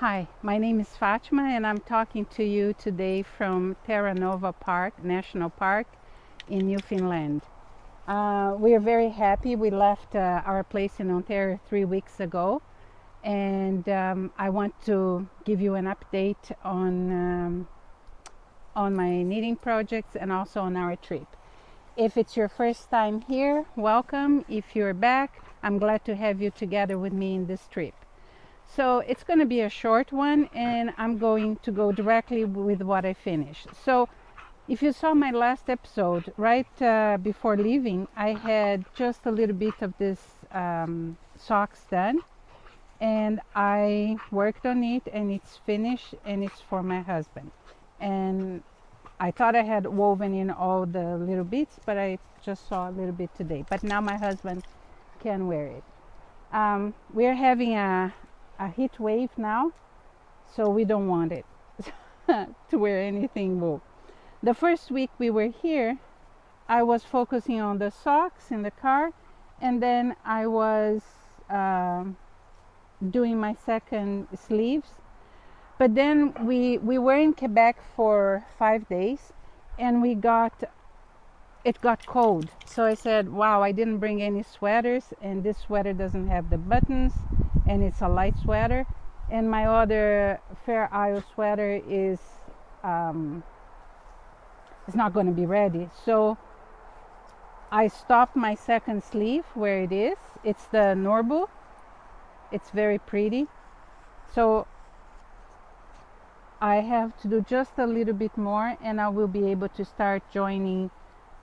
Hi, my name is Fatima and I'm talking to you today from Terra Nova Park, National Park in Newfoundland. Uh, we are very happy. We left uh, our place in Ontario three weeks ago and um, I want to give you an update on, um, on my knitting projects and also on our trip. If it's your first time here, welcome. If you're back, I'm glad to have you together with me in this trip. So it's going to be a short one and I'm going to go directly with what I finished. So if you saw my last episode, right uh, before leaving, I had just a little bit of this um, socks done and I worked on it and it's finished and it's for my husband. And I thought I had woven in all the little bits, but I just saw a little bit today. But now my husband can wear it. Um, we're having a, a heat wave now, so we don't want it to wear anything wool. The first week we were here, I was focusing on the socks in the car, and then I was um, doing my second sleeves. But then we we were in Quebec for five days, and we got it got cold. So I said, "Wow, I didn't bring any sweaters, and this sweater doesn't have the buttons, and it's a light sweater." And my other Fair Isle sweater is um, is not going to be ready. So I stopped my second sleeve where it is. It's the Norbu. It's very pretty. So I have to do just a little bit more and I will be able to start joining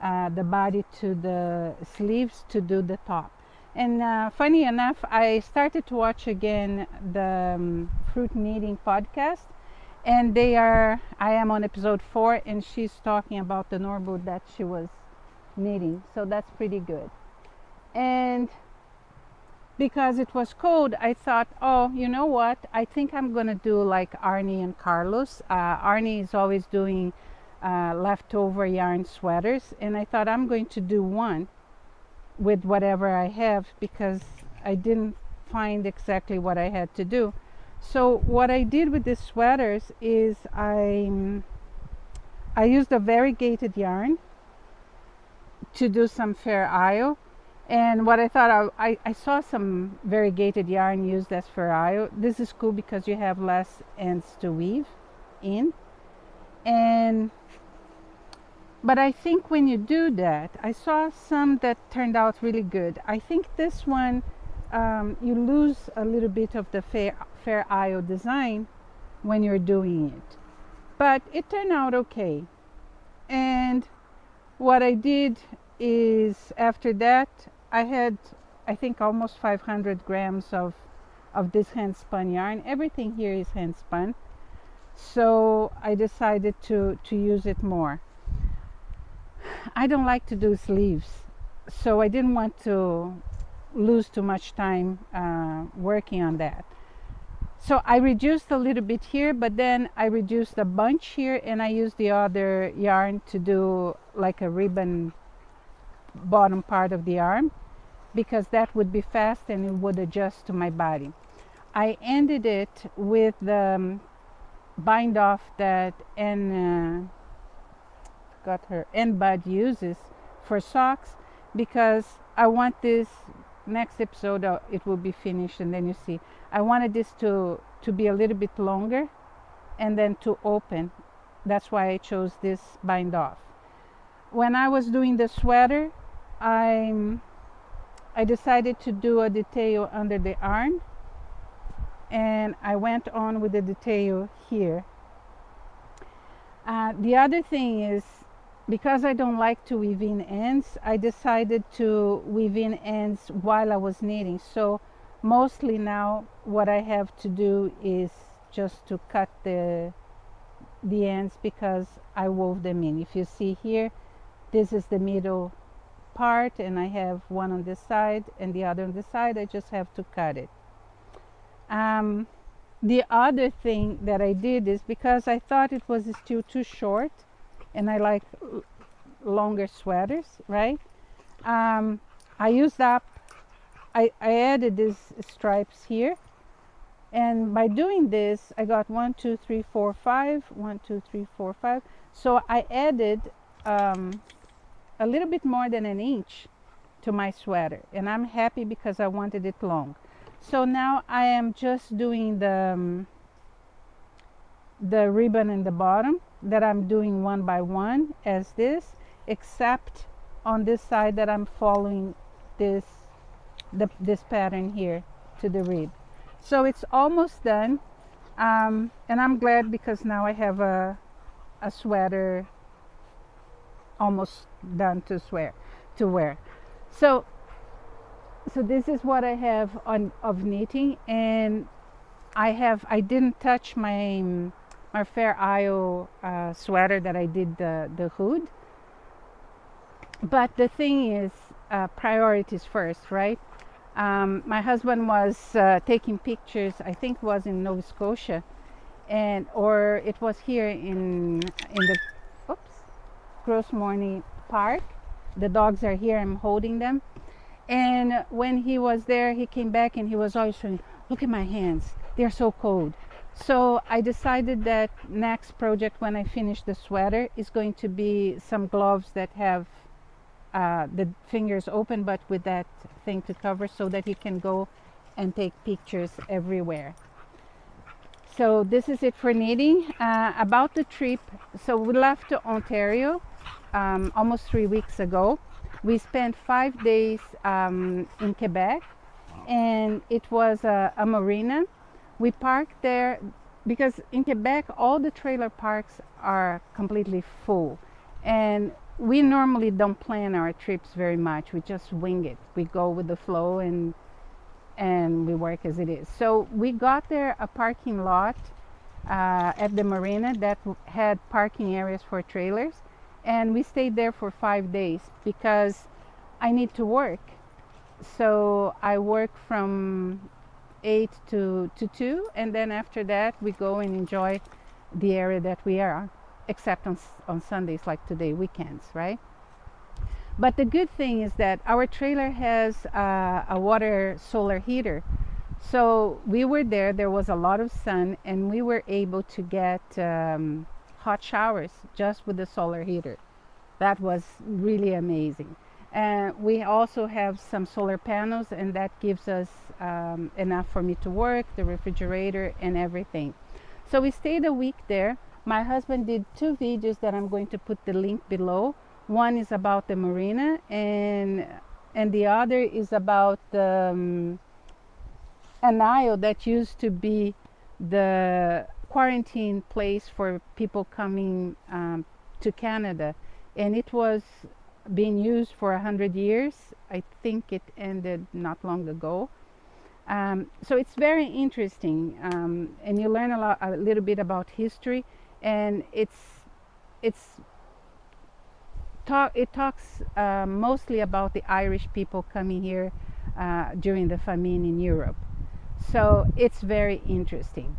uh, the body to the sleeves to do the top. And uh, funny enough, I started to watch again the um, Fruity Knitting podcast and they are i am on episode four and she's talking about the norbu that she was knitting so that's pretty good. And because it was cold i thought oh you know what? I think i'm to do like Arne and carlos. Uh, Arne is always doing uh, leftover yarn sweaters and i thought i'm going to do one with whatever i have because i didn't find exactly what i had to do so what I did with these sweaters is I I used a variegated yarn to do some Fair Isle and what I thought I, I, I, saw some variegated yarn used as Fair Isle. This is cool because you have less ends to weave in and but I think when you do that I saw some that turned out really good. I think this one um, you lose a little bit of the fair, fair Isle design when you're doing it. But it turned out okay. And what I did is after that, I had, I think, almost 500 grams of, of this hand spun yarn. Everything here is hand spun. So I decided to, to use it more. I don't like to do sleeves, so I didn't want to lose too much time uh, working on that. So I reduced a little bit here, but then I reduced a bunch here and I used the other yarn to do like a ribbon bottom part of the arm because that would be fast and it would adjust to my body. I ended it with the um, bind off that N uh, got her N Bud uses for socks because I want this next episode uh, it will be finished and then you see. I wanted this to to be a little bit longer and then to open. That's why I chose this bind off. When I was doing the sweater I I decided to do a detail under the arm and I went on with the detail here uh, the other thing is because I don't like to weave in ends, I decided to weave in ends while I was knitting. So mostly now what I have to do is just to cut the the ends because I wove them in. If you see here, this is the middle part and I have one on this side and the other on this side. I just have to cut it. Um, the other thing that I did is because I thought it was still too short, and I like longer sweaters, right? Um, I used up, I, I added these stripes here And by doing this, I got one, two, three, four, five, one, two, three, four, five. So I added um, a little bit more than an inch to my sweater. And I'm happy because I wanted it long. So now I am just doing the, um, the ribbon in the bottom that I'm doing one by one as this, except on this side that I'm following this, the, this pattern here to the rib. So it's almost done. Um, and I'm glad because now I have a, a sweater almost done to swear to wear. So so this is what I have on of knitting and I have I didn't touch my my Fair Isle uh, sweater that I did the, the hood. But the thing is uh, priorities first, right? Um, my husband was uh, taking pictures. I think was in Nova Scotia, and or it was here in in the oops, Gros Morne Park. The dogs are here. I'm holding them. And when he was there, he came back and he was always saying, "Look at my hands. They're so cold." So I decided that next project, when I finish the sweater, is going to be some gloves that have uh, the fingers open but with that thing to cover so that he can go and take pictures everywhere. So this is it for knitting. Uh, about the trip, so we left to Ontario um, almost three weeks ago. We spent five days um, in Quebec and it was a, a marina. We parked there because in Quebec all the trailer parks are completely full and we normally don't plan our trips very much. We just wing it. We go with the flow and and we work as it is. So we got there a parking lot uh, at the marina that had parking areas for trailers, and we stayed there for five days because I need to work. So I work from eight to to two, and then after that we go and enjoy the area that we are except on, on Sundays like today, weekends, right? But the good thing is that our trailer has uh, a water solar heater. So we were there, there was a lot of sun, and we were able to get um, hot showers just with the solar heater. That was really amazing. And we also have some solar panels, and that gives us um, enough for me to work, the refrigerator, and everything. So we stayed a week there my husband did two videos that I'm going to put the link below. One is about the marina and and the other is about um, an that used to be the quarantine place for people coming um, to Canada and it was being used for a hundred years. I think it ended not long ago. Um, so it's very interesting, um, and you learn a lot, a little bit about history and it's it's talk it talks uh, mostly about the Irish people coming here uh, during the famine in Europe. So it's very interesting.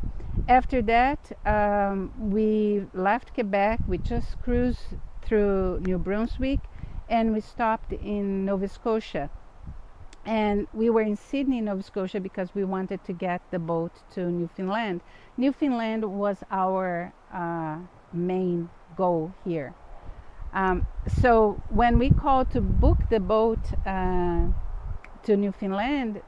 After that, um, we left Quebec. We just cruised through New Brunswick, and we stopped in Nova Scotia. And we were in Sydney, Nova Scotia, because we wanted to get the boat to Newfoundland. Newfoundland was our uh, main goal here. Um, so when we called to book the boat uh, to Newfoundland,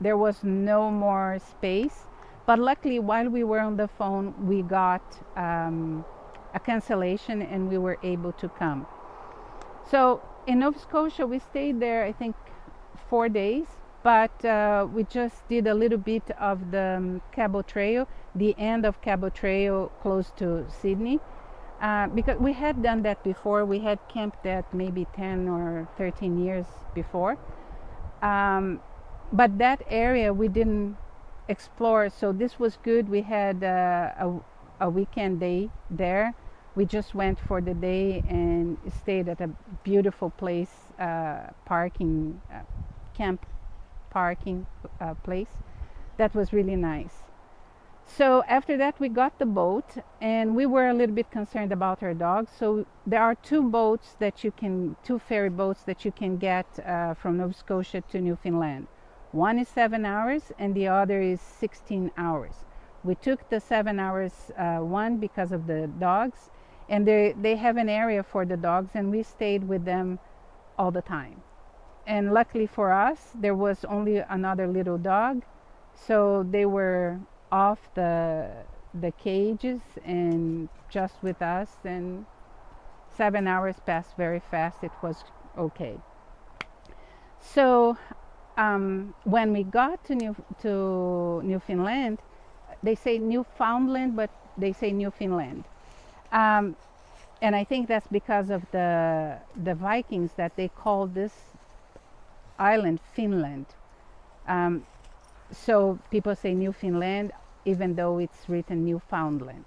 there was no more space. But luckily, while we were on the phone, we got um, a cancellation and we were able to come. So in Nova Scotia, we stayed there, I think, four days but uh, we just did a little bit of the um, Cabot Trail, the end of Cabot Trail close to Sydney. Uh, because we had done that before. We had camped that maybe 10 or 13 years before. Um, but that area we didn't explore, so this was good. We had uh, a, a weekend day there. We just went for the day and stayed at a beautiful place, uh, parking uh, camp parking uh, place. That was really nice. So after that, we got the boat, and we were a little bit concerned about our dogs. So there are two boats that you can, two ferry boats that you can get uh, from Nova Scotia to Newfoundland. One is seven hours and the other is 16 hours. We took the seven hours uh, one because of the dogs, and they, they have an area for the dogs, and we stayed with them all the time. And luckily for us, there was only another little dog, so they were off the the cages and just with us and seven hours passed very fast it was okay so um, when we got to New to Newfoundland they say Newfoundland but they say Newfoundland um, and I think that's because of the the Vikings that they called this island Vinland um, so people say Newfoundland even though it's written Newfoundland.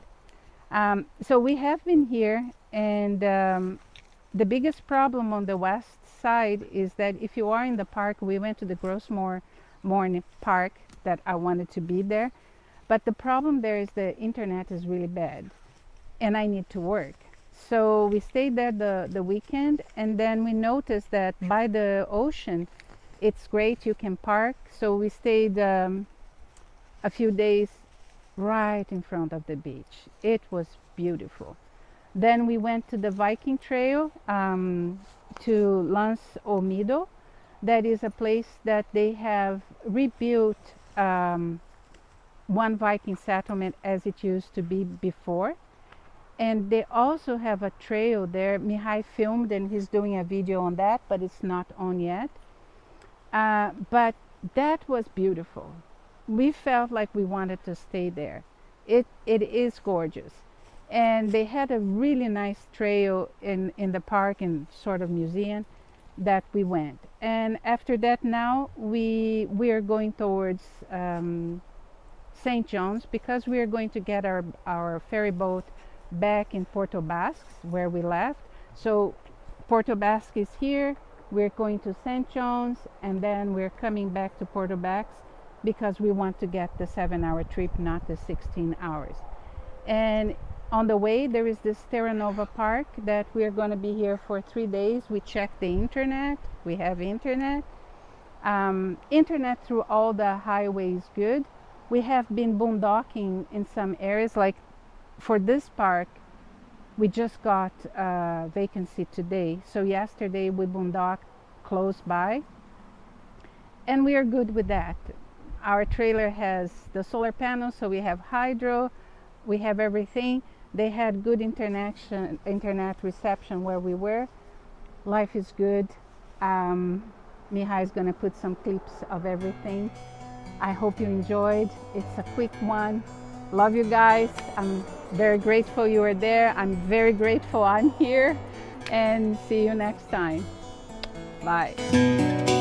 Um, so we have been here, and um, the biggest problem on the west side is that if you are in the park, we went to the Gros Morne Morning Park that I wanted to be there, but the problem there is the internet is really bad, and I need to work. So we stayed there the, the weekend, and then we noticed that by the ocean, it's great, you can park. So we stayed um, a few days right in front of the beach. It was beautiful. Then we went to the Viking Trail um, to L'Anse aux Meadows. That is a place that they have rebuilt um, one Viking settlement as it used to be before. And they also have a trail there. Mihaly filmed and he's doing a video on that, but it's not on yet. Uh, but that was beautiful we felt like we wanted to stay there. It it is gorgeous, and they had a really nice trail in in the park and sort of museum that we went. And after that, now we we are going towards um, St. John's because we are going to get our our ferry boat back in Port aux Basques where we left. So Port aux Basque is here. We're going to St. John's and then we're coming back to Port aux Basques because we want to get the seven hour trip, not the 16 hours. And on the way, there is this Terra Nova Park that we're going to be here for three days. We check the internet, we have internet. Um, internet through all the highways good. We have been boondocking in some areas, like for this park, we just got a vacancy today. So yesterday we boondocked close by, and we are good with that our trailer has the solar panels, so we have hydro, we have everything. They had good internet internet reception where we were. Life is good. Um, Mihaly is going to put some clips of everything. I hope you enjoyed. It's a quick one. Love you guys. I'm very grateful you were there. I'm very grateful I'm here. And see you next time. Bye.